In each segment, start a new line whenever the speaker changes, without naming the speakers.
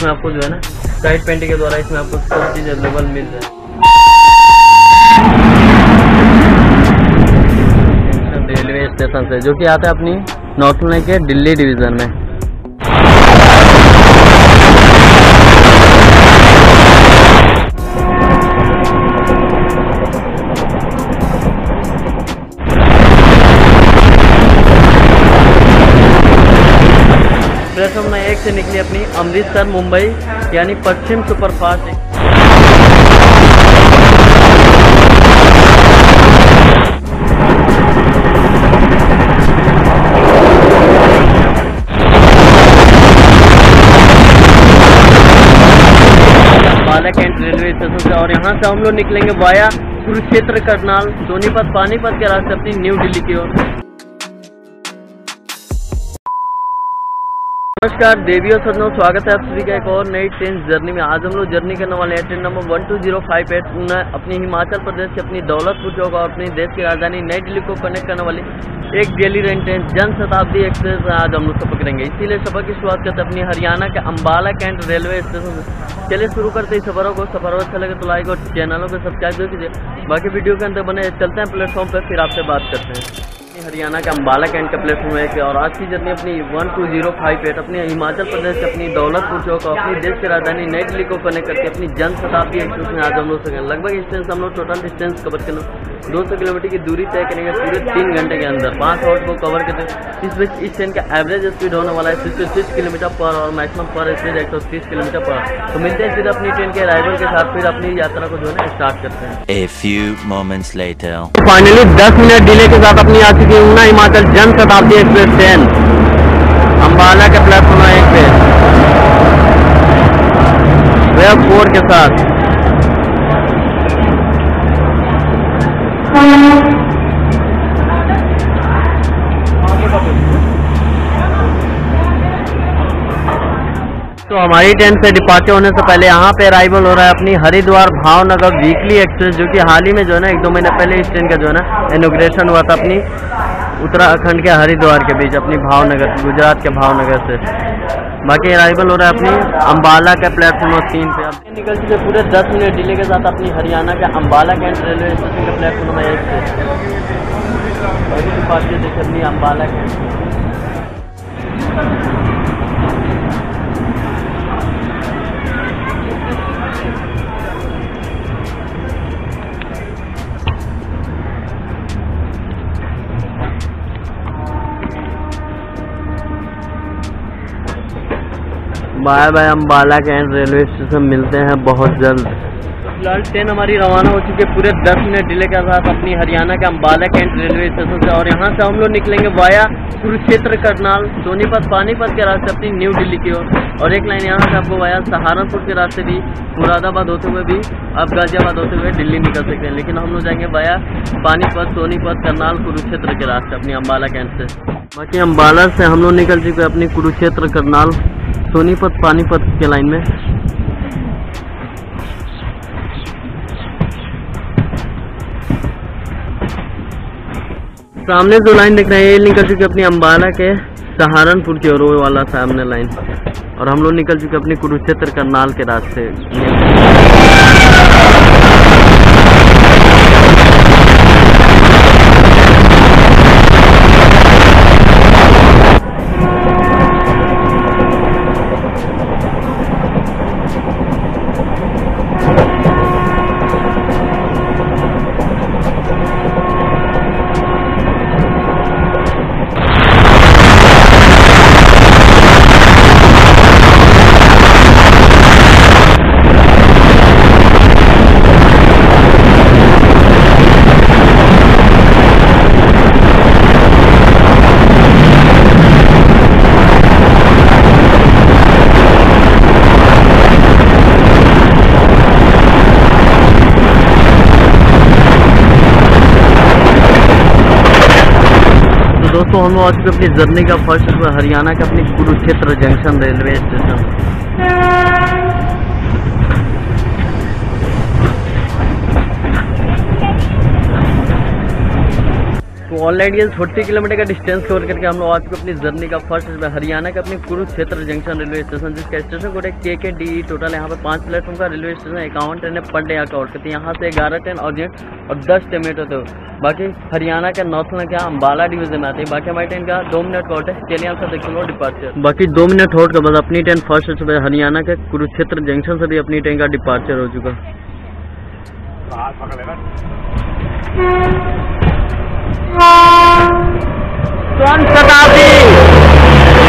जिसमें आपको जो है ना टाइट पेंटिंग के द्वारा इसमें आपको सब चीज़ अवेलेबल मिल जाए रेलवे स्टेशन से, जो कि आता है अपनी नॉर्थ लाइन के दिल्ली डिवीज़न में। से निकली अपनी अमृतसर, मुंबई, यानी पश्चिम सुपरफास्ट। रेलवे स्टेशन से, और यहाँ से हम लोग निकलेंगे वाया कुरुक्षेत्र करनाल सोनीपत पानीपत के रास्ते अपनी न्यू दिल्ली की ओर। नमस्कार देवी और सदनों स्वागत है आप सभी का एक और नई ट्रेन जर्नी में। आज हम लोग जर्नी करने वाले हैं train number one two zero five eight अपनी हिमाचल प्रदेश से अपनी दौलतपुर चौक और अपनी देश की राजधानी नई दिल्ली को कनेक्ट करने वाली एक daily rain train Jan Shatabdi express आज हम लोग सफ़र करेंगे। इसीलिए सफ़र की शुरुआत करते अपनी हरियाणा के अम्बाला कैंट रेलवे स्टेशन से। चलिए शुरू करते ही सफरों को। सफ़र अच्छा लगे तो लाइक और चैनलों को सब्सक्राइब कीजिए। बाकी वीडियो के अंदर बने, चलते हैं प्लेटफॉर्म पर, फिर आपसे बात करते हैं। हरियाणा के अम्बाला कैंट का प्लेटफॉर्म है और आज की जर्नी अपनी one two zero five eight अपनी हिमाचल प्रदेश से अपनी दौलतपुर चौक और अपनी देश की राजधानी नई दिल्ली को कनेक्ट करके अपनी जन शताब्दी एक्सप्रेस में आज हम लोग सकें। लगभग इस हम लोग टोटल डिस्टेंस कवर करना दो सौ किलोमीटर की दूरी तय करेंगे पूरे तीन घंटे के अंदर। पाँच आवर्स को कवर करते इस बीच इस ट्रेन का एवरेज स्पीड होने वाला है सिक्सटी सिक्स किलोमीटर पर और मैक्सिमम पर स्पीड एक सौ तीस किलोमीटर पर तो मिलते हैं फिर अपनी ट्रेन के अराइवल के साथ फिर अपनी यात्रा को जो है स्टार्ट करते हैं. फाइनली 10 मिनट डिले के साथ अपनी आ है ऊना हिमाचल जन शताब्दी एक्सप्रेस ट्रेन। अम्बाला के प्लेटफॉर्म एक पे। वेब फोर के साथ। तो हमारी ट्रेन से डिपार्चर होने से पहले यहाँ पे अराइवल हो रहा है अपनी हरिद्वार भावनगर वीकली एक्सप्रेस जो कि हाल ही में जो है ना, एक दो महीने पहले इस ट्रेन का जो है ना इनोग्रेशन हुआ था अपनी। उत्तराखंड के हरिद्वार के बीच, अपनी भावनगर, गुजरात के भावनगर से। बाकी अराइवल हो रहा है अपनी अम्बाला के प्लेटफॉर्म और तीन पे। निकल चुके पूरे दस मिनट डिले के साथ अपनी हरियाणा के अम्बाला कैंट रेलवे स्टेशन के प्लेटफॉर्म नंबर एक से। देखिए अपनी Ambala cantt bye bye Ambala cantt railway station मिलते हैं बहुत जल्द। फ़िलहाल ट्रेन हमारी रवाना हो चुकी है, पूरे 10 मिनट डिले के साथ अपनी हरियाणा के अम्बाला कैंट रेलवे स्टेशन से। और यहाँ से हम लोग निकलेंगे वाया कुरुक्षेत्र करनाल, सोनीपत, पानीपत के रास्ते अपनी न्यू दिल्ली की ओर। और एक लाइन यहाँ से आपको वाया सहारनपुर के रास्ते भी, मुरादाबाद होते हुए भी, आप गाजियाबाद होते हुए दिल्ली निकल सकते हैं। लेकिन हम लोग जाएँगे वाया, पानीपत, सोनीपत, करनाल, कुरुक्षेत्र के रास्ते अपनी अम्बाला कैंट से। बाकी अम्बाला से हम लोग निकल चुके हैं अपनी कुरुक्षेत्र, करनाल, सोनीपत, पानीपत के लाइन में। सामने जो लाइन देख रहे हैं, ये निकल चुकी अपनी अम्बाला के सहारनपुर की ओर वाला सामने लाइन और हम लोग निकल चुके अपने कुरुक्षेत्र करनाल के रास्ते तो दोस्तों हम आज अपनी जर्नी का फ़र्स्ट हरियाणा के अपने Kurukshetra junction railway station. Online ये फोर्टी किलोमीटर का डिस्टेंस कवर करके हम लोग आज को अपनी जर्नी का फ़र्स्ट हरियाणा का अपनी कुरुक्षेत्र जंक्शन रेलवे स्टेशन जिसका स्टेशन कोड है के के डी टोटल यहाँ पे पाँच प्लेटफॉर्म का रेलवे स्टेशन इक्यावन ट्रेन पर डे आउट करती है यहाँ से ग्यारह ट्रेन अर्जेंट और दस टेमेट होते हो बाकी हरियाणा का नॉर्थन क्या अम्बाला डिवीज़न में आती है। बाकी हमारी ट्रेन का दो मिनट आउट है। चलिए हम सब देखते हैं डिपार्चर बाकी दो मिनट होट के बाद अपनी ट्रेन फ़र्स्ट सुबह हरियाणा के कुरुक्षेत्र जंक्शन से भी अपनी ट्रेन का डिपार्चर हो चुका। कौन शताब्दी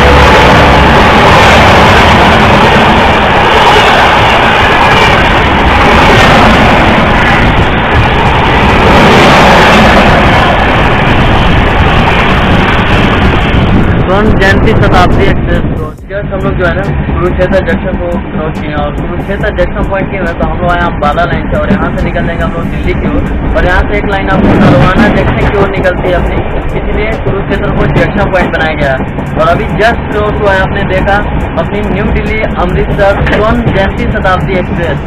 स्वर्ण जयंती शताब्दी एक्सप्रेस किया हम लोग जो है ना, कुरुक्षेत्र जंक्शन को क्रॉस किए और कुरुक्षेत्र जंक्शन पॉइंट के हुए तो हम लोग आए अम्बाला लाइन से और यहाँ से निकल जाएँगे हम लोग दिल्ली की ओर। और यहाँ से एक लाइन आपको नरवाना जंक्शन की ओर निकलती है अपनी। इसलिए कुरुक्षेत्र को जंक्शन पॉइंट बनाया गया। और अभी जस्ट जो है आपने देखा, अपनी न्यू दिल्ली अमृतसर स्वर्ण जयंती शताब्दी एक्सप्रेस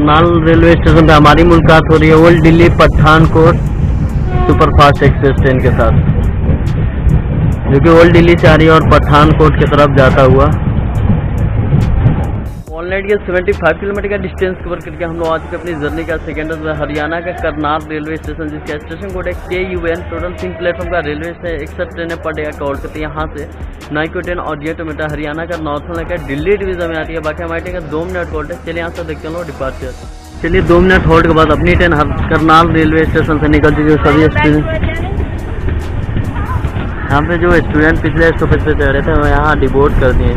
करनाल रेलवे स्टेशन पे हमारी मुलाकात हो रही है, old Delhi Pathankot superfast express train के साथ। जो कि ओल्ड दिल्ली से आ रही है और पठानकोट की तरफ़ जाता हुआ। ऑनलाइन के 75 किलोमीटर का डिस्टेंस कवर करके हम लोग आज की अपनी जर्नी का सेकेंड हरियाणा का करनाल रेलवे स्टेशन जिसका स्टेशन कोड है के यू एन टोटल तीन प्लेटफॉर्म का रेलवे से इकसठ ट्रेनें पर डे का आउट करती है यहाँ से नाइको ट्रेन और जे टोमेटा हरियाणा का नॉर्थन का दिल्ली डिवीज़न में आती है। बाकी हमारी ट्रेन का दो मिनट होल्ड है। चलिए यहाँ से देखते हैं डिपार्चर चलिए दो मिनट होल्ड के बाद अपनी ट्रेन करनाल रेलवे स्टेशन से निकल चुकी है। सभी स्टूडेंट यहाँ पे जो स्टूडेंट पिछले स्टॉपेज पे चढ़ रहे थे, वो यहाँ डिबोर्ट कर दिए।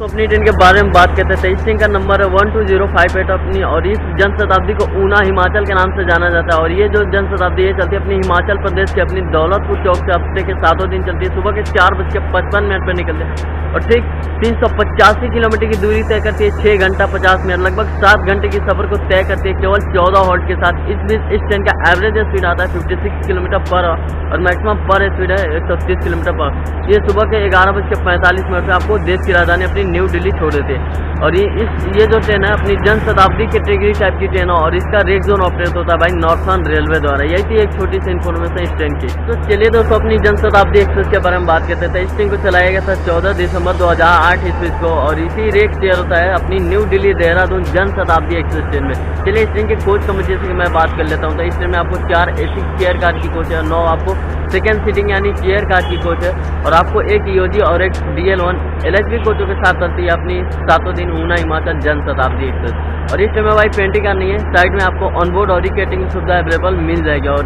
तो अपनी ट्रेन के बारे में बात करते थे इस ट्रेन का नंबर है one two zero five eight अपनी और इस जन शताब्दी को ऊना हिमाचल के नाम से जाना जाता है। और ये जो जन शताब्दी ये चलती है अपनी हिमाचल प्रदेश के, अपनी दौलतपुर चौक से हफ़्ते के सातों दिन चलती है। सुबह के चार बज के पचपन मिनट पर निकलते हैं। और ठीक तीन सौ पचासी किलोमीटर की दूरी तय करती है छः घंटा पचास मिनट। लगभग सात घंटे की सफ़र को तय करती है, केवल चौदह हॉल्ट के साथ। इस बीच इस ट्रेन का एवरेज स्पीड आता है फिफ्टी सिक्स किलोमीटर पर और मैक्सिमम पर स्पीड है एक सौ तीस किलोमीटर पर ये सुबह के ग्यारह बज के पैंतालीस मिनट में आपको देश की राजधानी अपनी न्यू दिल्ली छोड़ देते हैं और ये इस, ये जो ट्रेन है, अपनी जन शताब्दी कैटेगरी टाइप की ट्रेन है, और इसका रेड जोन ऑपरेट होता है भाई नॉर्थन रेलवे द्वारा। यही थी एक छोटी सी इन्फॉर्मेशन इस ट्रेन की। तो चलिए दोस्तों, अपनी जन शताब्दी एक्सप्रेस के बारे में बात करते थे इस ट्रेन को चलाया गया था चौदह दिसंबर दो हज़ार आठ ईस्वी को, और इसी रेट शेयर होता है अपनी new Delhi Dehradun Jan Shatabdi express train में। चलिए इस ट्रेन के कोच का मुझे से मैं बात कर लेता हूँ। तो इस ट्रेन में आपको चार एसी चेयर कार की कोच है, नौ आपको सेकेंड सीटिंग यानी चेयर कार की कोच है और आपको एक ईओजी और एक डीएल वन एल कोचों के साथ चलती है अपनी सातों दिन ऊना हिमाचल जन शताब्दी एक्सप्रेस और इस समय भाई पेंटिंग नहीं है साइड में आपको ऑनबोर्ड और कैटिंग सुविधा अवेलेबल मिल जाएगी। और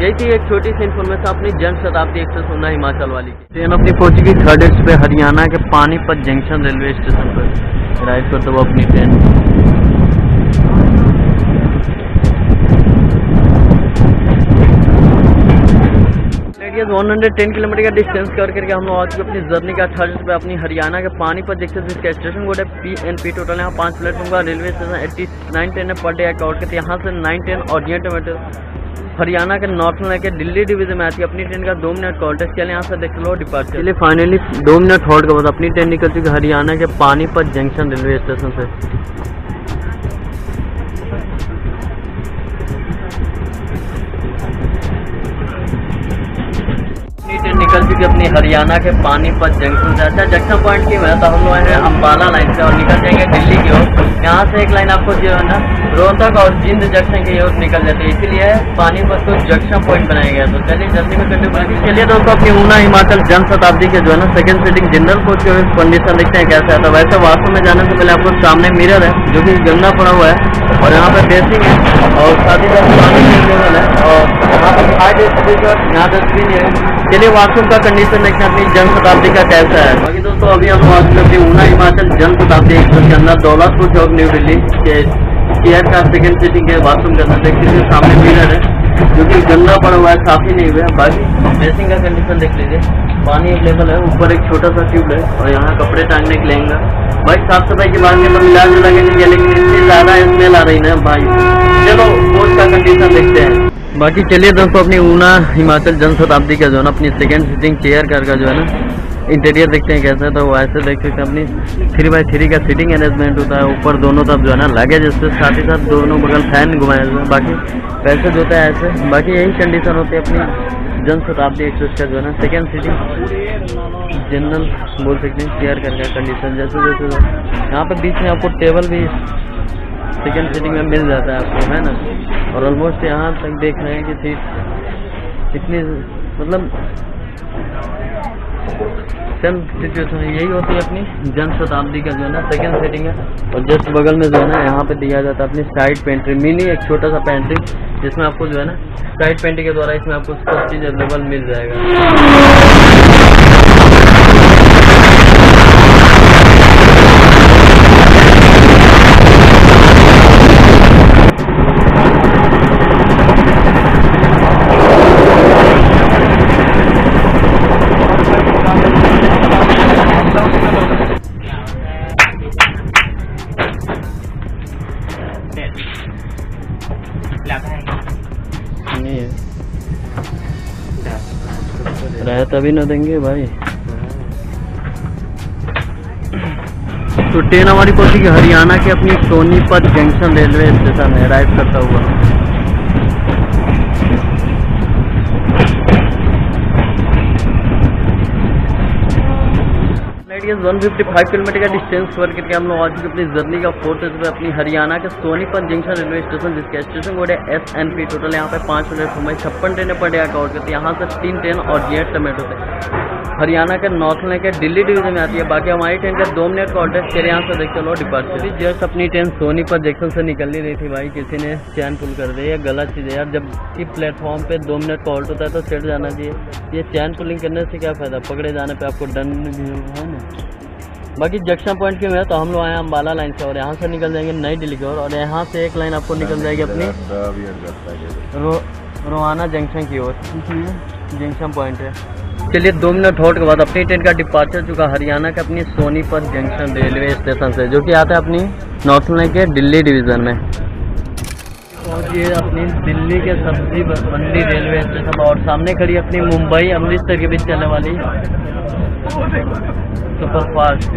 यही थी एक छोटी सी इन्फॉर्मेशन अपनी जन शताब्दी एक्सप्रेस ऊना हिमाचल वाली ट्रेन अपनी पहुँची गई थर्ड एक्स पे हरियाणा के पानीपत जंक्शन रेलवे स्टेशन पर। राइड करते हुए अपनी ट्रेन 110 किलोमीटर का डिस्टेंस कवर करके हम लोग आ चुके अपनी जर्नी का थर्ड पे अपनी हरियाणा के पानीपत जंक्शन जिसका स्टेशन कोड है पी एन पी टोटल यहाँ पाँच प्लेटफॉर्म का railway station eighty nine ten per day cover करते यहाँ से नाइन टेन और डी टोमेटो हरियाणा के नॉर्थ में लेकर दिल्ली डिवीज़न में आती है, अपनी ट्रेन का दो मिनट कॉल टेस्ट चले यहाँ से देख लो डिपार्चर चलिए फाइनली दो मिनट होल्ड के बाद अपनी ट्रेन निकल चुकी है हरियाणा के पानीपत जंक्शन रेलवे स्टेशन से। निकल चुकी है अपनी हरियाणा के पानीपत जंक्शन से अच्छा जंक्शन पॉइंट की वजह तो हम लोग हैं अम्बाला लाइन से और निकल जाएँगे दिल्ली की ओर। यहाँ से एक लाइन आपको जो है ना, रोहतक और जिंद जंक्शन की ओर निकल जाती है। इसीलिए पानीपत को जंक्शन पॉइंट बनाया गया तो चलिए, जल्दी में कंटिन्यू करेंगे चलिए दोस्तों, अपनी ऊना हिमाचल जन शताब्दी के जो है ना सेकंड सीटिंग जनरल कोच के कंडीशन देखते हैं कैसा है। तो वैसे वास्तव में जाने से पहले आपको सामने मिरर है, जो कि गंदा पड़ा हुआ है और यहाँ पे बेसिंग है और साथ ही साथ पानी है। और यहाँ पर यहाँ पे स्क्रीन है चलिए वाशरूम का कंडीशन देखते हैं अपनी जन शताब्दी का कैसा है? बाकी दोस्तों, अभी हम वाशरूम अपनी ऊना हिमाचल जन शताब्दी एक्सप्रेस के अंदर दौलतपुर चौक न्यू दिल्ली के चेयर का सेकंड सीटिंग के बाथरूम के अंदर देख लीजिए सामने मिरर है, जो कि गंदा पड़ा हुआ है साफ़ ही नहीं हुआ है। बाकी ड्रेसिंग का कंडीशन देख लीजिए। पानी अवेलेबल है, ऊपर एक छोटा सा ट्यूब है और यहाँ कपड़े टांगने के लेंगे भाई, साफ़ सफ़ाई की बात में तो मिला जुला के है लेकिन इतनी ज़्यादा स्मेल आ रही ना, भाई। चलो कोच का कंडीशन देखते हैं। बाकी चलिए दोस्तों, अपनी ऊना हिमाचल जन शताब्दी का जो है ना, अपनी सेकेंड सीटिंग चेयर कार का जो है ना इंटीरियर देखते हैं कैसा है। तो वैसे देख सकते हैं अपनी थ्री बाई थ्री का सीटिंग अरेंजमेंट होता है। ऊपर दोनों तरफ़ जो है ना लगेज इससे साथ ही साथ दोनों बगल फ़ैन घुमाए हुए हैं। बाकी पैसे जो होता है ऐसे। बाकी यही कंडीशन होती है अपनी जन शताब्दी एक्सप्रेस का जो है ना सेकेंड सीटिंग जनरल बोल सकते हैं चेयर करके कंडीशन जैसे जैसे यहाँ पर बीच में आपको टेबल भी सेकेंड सीटिंग में मिल जाता है आपको, है ना? और ऑलमोस्ट यहाँ तक देख रहे हैं कि सीट इतनी मतलब सेम सिचुएशन है। यही होती है अपनी जन शताब्दी का जो है ना सेकेंड सीटिंग है। और जस्ट बगल में जो है ना, यहाँ पे दिया जाता है अपनी साइड पेंट्री मिनी एक छोटा सा पेंट्री जिसमें आपको जो है ना साइड पेंट्री के द्वारा इसमें आपको सब चीज़ अवेलेबल मिल जाएगा। तभी ना देंगे भाई। तो ट्रेन हमारी पहुँची हरियाणा के अपनी सोनीपत जंक्शन रेलवे स्टेशन है राइड करता हुआ। रेडियस 155 किलोमीटर का डिस्टेंस कवर करके हम लोग आज की अपनी जर्नी का फोर्थ पे अपनी हरियाणा के सोनीपत जंक्शन रेलवे स्टेशन जिसके स्टेशन कोड है एस एन पी टोटल यहाँ पे पाँच प्लेटफॉर्म है छप्पन ट्रेनें पर डे है यहाँ से तीन ट्रेन और जेट होते से हरियाणा के नॉर्थ लेके दिल्ली डिवीज़न में आती है। बाकी हमारी ट्रेन का दो मिनट का ऑर्डर चलिए यहाँ से देखते लो डिपार्चर जस्ट अपनी ट्रेन सोनीपत जंक्शन से निकल ही रही थी भाई। किसी ने चैन पुल कर दिया गलत चीज़ है यार। जब इस प्लेटफॉर्म पे दो मिनट का ऑल्ट होता है तो सेट जाना चाहिए। ये चैन पुलिंग करने से क्या फ़ायदा? पकड़े जाने पर आपको डन भी है ना? बाकी जंक्शन पॉइंट के में तो हम लोग आए हैं अम्बाला लाइन से और यहाँ से निकल जाएँगे नई दिल्ली की ओर और यहाँ से एक लाइन आपको निकल जाएगी अपनी रो रोहाना जंक्शन की ओर। जंक्शन पॉइंट है। चलिए दो मिनट होल्ड के बाद अपनी ट्रेन का डिपार्चर चुका हरियाणा के अपनी सोनीपत जंक्शन रेलवे स्टेशन से, जो कि आता है अपनी नॉर्थ लाइन के दिल्ली डिवीज़न में। पहुंचिए अपनी दिल्ली के सब्ज़ी मंडी रेलवे स्टेशन और सामने खड़ी अपनी मुंबई, अमृतसर के बीच चलने वाली सुपर फास्ट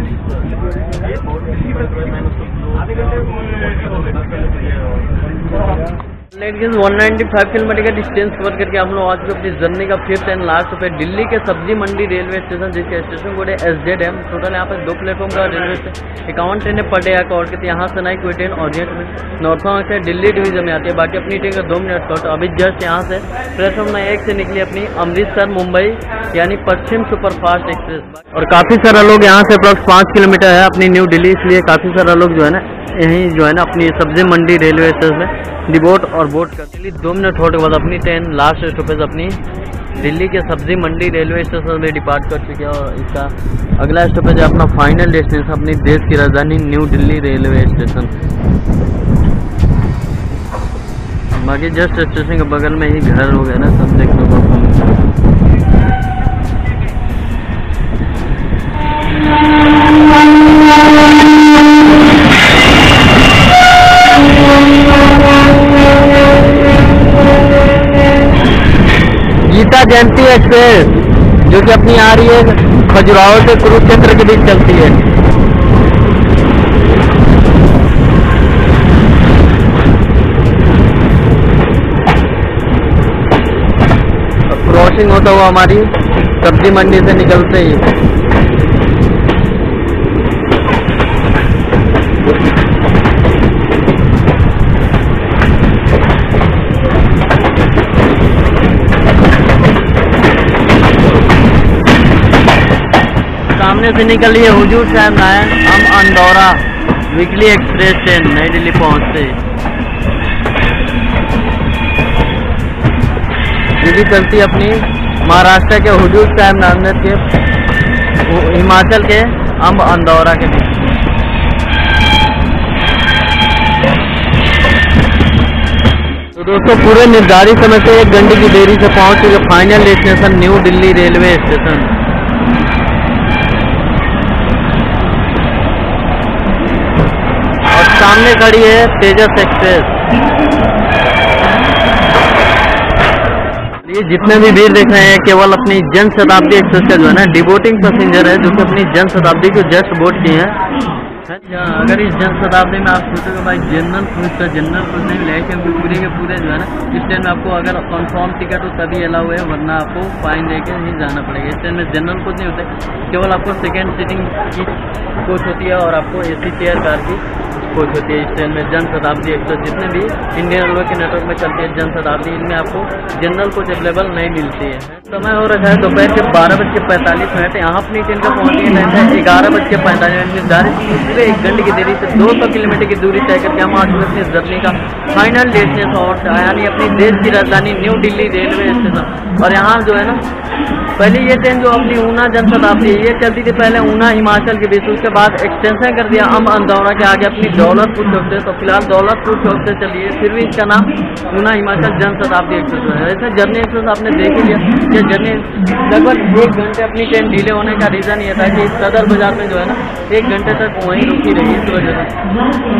लेकिन 195 किलोमीटर का डिस्टेंस कवर करके हम लोग आज अपनी जर्नी का फिफ्थ एंड लास्ट पे दिल्ली के सब्ज़ी मंडी रेलवे स्टेशन जिसके स्टेशन है एस जेड एम टोटल यहाँ पे दो प्लेटफॉर्म का रेलवे इक्यावन ट्रेनें पर डे कवर करती है यहाँ से नई कोई ट्रेन और में नॉर्थ से दिल्ली डिवीज़न में आती है। बाकी अपनी ट्रेन का दो मिनट का अभी जस्ट यहाँ से प्लेटफॉर्म में एक से निकली अपनी अमृतसर, मुंबई, यानी पश्चिम सुपरफास्ट एक्सप्रेस और काफ़ी सारा लोग यहाँ से अप्रॉक्स पाँच किलोमीटर है अपनी न्यू दिल्ली इसलिए काफ़ी सारा लोग जो है ना, यहीं जो है ना अपनी सब्ज़ी मंडी रेलवे स्टेशन में डिबोट और बोट कर चलिए दो मिनट होने के बाद अपनी ट्रेन लास्ट स्टॉपेज अपनी दिल्ली के सब्ज़ी मंडी रेलवे स्टेशन में डिपार्ट कर चुके हैं और इसका अगला स्टॉपेज है अपना फाइनल डेस्टिनेशन अपनी देश की राजधानी न्यू दिल्ली रेलवे स्टेशन बाकी जस्ट स्टेशन के बगल में ही घर हो गए ना, सब देखने को आपको एक्सप्रेस जो कि अपनी आ रही है, खजुराहो से कुरुक्षेत्र के बीच चलती है। क्रॉसिंग होता हुआ हमारी सब्ज़ी मंडी से निकलते ही सामने से निकली है हुजूर साहब नायन हम अंदौरा वीकली एक्सप्रेस ट्रेन नई दिल्ली पहुँचते। भी चलती अपनी महाराष्ट्र के हुजूर साहब नामदेव के हिमाचल के अम्ब अंदौरा के बीच। तो दोस्तों, पूरे निर्धारित समय से एक घंटे की देरी से पहुँच चुके final destination New Delhi railway station सामने खड़ी है तेजस एक्सप्रेस। ये जितने भी भीड़ देख रहे हैं, केवल अपनी जन शताब्दी एक्सप्रेस का जो है ना डिबोटिंग पैसेंजर है, जो कि अपनी जन शताब्दी को जस्ट बोट किए हैं। अगर इस जन शताब्दी में आप सोचोगे भाई जनरल क्रूज का जनरल क्रूज नहीं ले क्योंकि पूरे के पूरे जो है ना, इस ट्रेन में आपको अगर कंफर्म टिकट हो, तभी अलाउ है, वरना आपको फाइन देके ही जाना पड़ेगा। इस ट्रेन में जनरल कुछ नहीं होते केवल आपको सेकेंड सीटिंग की कोच होती है और आपको ए सी चेयर कार की कोच होती है इस ट्रेन में जन शताब्दी एक्सप्रेस जितने भी इंडियन रेलवे के नेटवर्क में चलती है, जन शताब्दी, इनमें आपको जनरल कोच अवेलेबल नहीं मिलती है। समय हो रखा है दोपहर के बारह बज के पैंतालीस मिनट यहाँ अपनी ट्रेन का पहुँचने टाइम है ग्यारह बज के पैंतालीस मिनट निर्धारित पूरे एक घंटे की देरी से 200 किलोमीटर की दूरी तय करके हम आज अपनी जर्नी का फाइनल डेस्टिनेशन और यानी अपनी देश की राजधानी न्यू दिल्ली रेलवे स्टेशन और यहाँ जो है ना पहले ये ट्रेन जो अपनी ऊना जनशताब्दी ये चलती थी, पहले ऊना हिमाचल के बीच, उसके बाद एक्सटेंशन कर दिया हम अंदौरा के आगे अपनी दौलतपुर चौक से तो फ़िलहाल दौलतपुर चौक से चलिए, फिर भी इसका नाम ऊना हिमाचल जनशताब्दी एक्सप्रेस है। ऐसे जर्नी एक्सप्रेस आपने देख ही लिया कि जर्नी लगभग एक घंटे अपनी ट्रेन डिले होने का रीज़न ये था कि सदर बाज़ार में जो है ना, एक घंटे तक वहीं रुकी रही इस वजह से।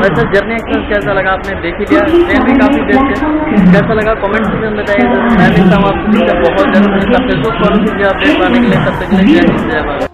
वैसे जर्नी एक्सप्रेस कैसा लगा आपने देख ही लिया ट्रेन भी काफ़ी देर है। कैसा लगा कॉमेंट सेक्शन बताइए, मैं मिलता हूँ आपसे बहुत जल्द फेसबुक फॉलो कीजिए अपडेट पाने के लिए तब तक के लिए